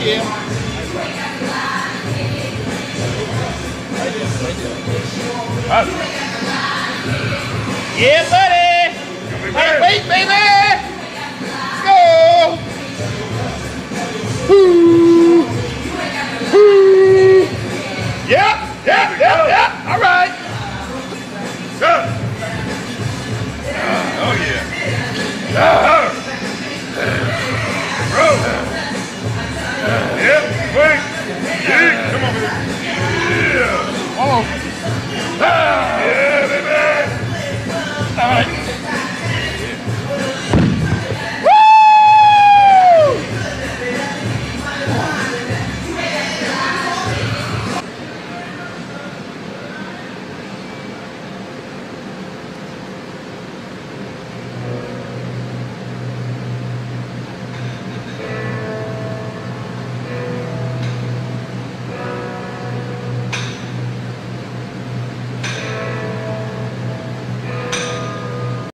you. Yeah, buddy. Hey, wait, baby. Let's go. Yep, yep, yep, yep. All right. Go. Oh, yeah. Uh. Wait. Come on. Yeah. oh. Ah.